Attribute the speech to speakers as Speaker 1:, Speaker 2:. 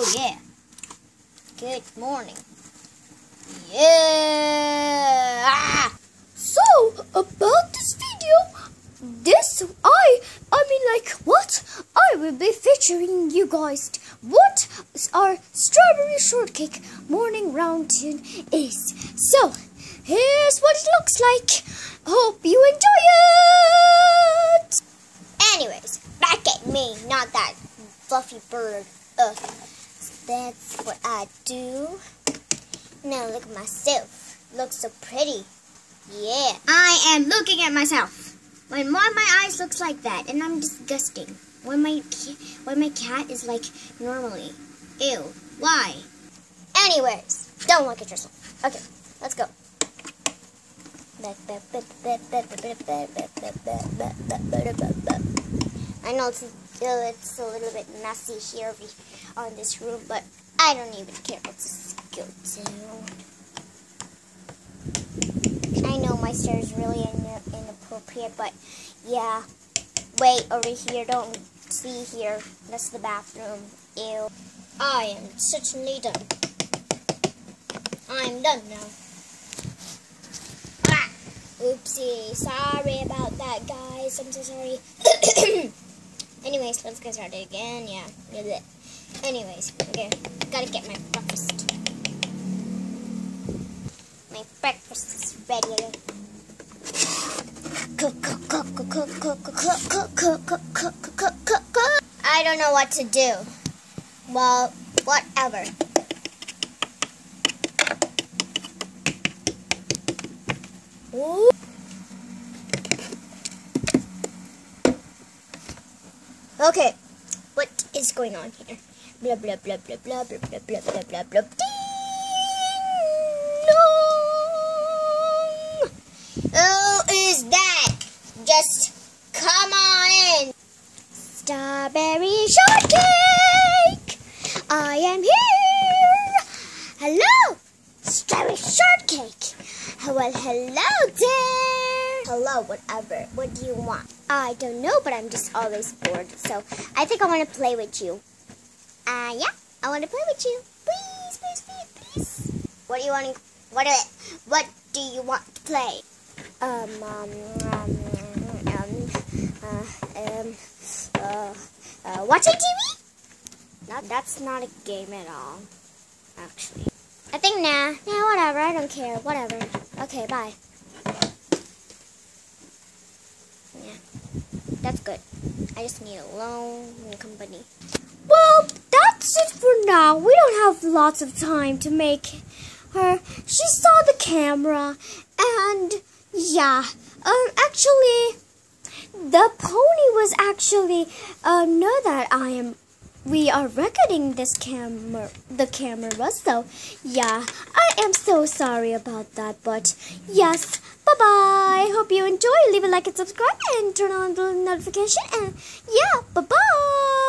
Speaker 1: Oh yeah. Good morning. Yeah. Ah!
Speaker 2: So, about this video, this, I, I mean like, what? I will be featuring you guys what our strawberry shortcake morning round routine is. So, here's what it looks like. Hope you enjoy it!
Speaker 1: Anyways, back at me, not that fluffy bird. Ugh. That's what I do. Now look at myself. Look so pretty. Yeah. I am looking at myself. When one of my eyes looks like that, and I'm disgusting. When my when my cat is like normally. Ew. Why? Anyways, don't look at yourself. Okay, let's go. I know it's it's a little bit messy here on this room, but I don't even care. Let's go down. I know my stairs really inappropriate, but yeah. Wait, over here, don't see here. That's the bathroom. Ew. I am certainly done. I'm done now. Ah! Oopsie. Sorry about that, guys. I'm so sorry. Anyways, let's get started again. Yeah. Anyways, okay. Gotta get my breakfast. My breakfast is ready. Cook, cook, cook, cook, cook, cook, cook, cook, cook, cook, cook, cook, cook, cook. I don't know what to do. Well, whatever. Ooh. Okay, what is going on here? Blah blah blah blah blah blah blah blah blah blah blah. Ding. Who is that? Just come on in. Strawberry shortcake. I am here. Hello, strawberry shortcake. Well, hello there. Hello, whatever. What do you want? I don't know, but I'm just always bored. So I think I want to play with you. Uh, yeah, I want to play with you. Please, please, please, please. What do you want to, what, do, what do you want to play? Um, um, um, um, uh, um, uh, uh, watching TV? No, that's not a game at all, actually. I think nah. Yeah, whatever. I don't care. Whatever. Okay, bye. Yeah, that's good. I just need alone company.
Speaker 2: Well, that's it for now. We don't have lots of time to make her. She saw the camera, and yeah, um, actually, the pony was actually uh know that I am we are recording this camera the camera so yeah i am so sorry about that but yes bye bye I hope you enjoy. Leave a like and subscribe and turn on the notification and yeah bye bye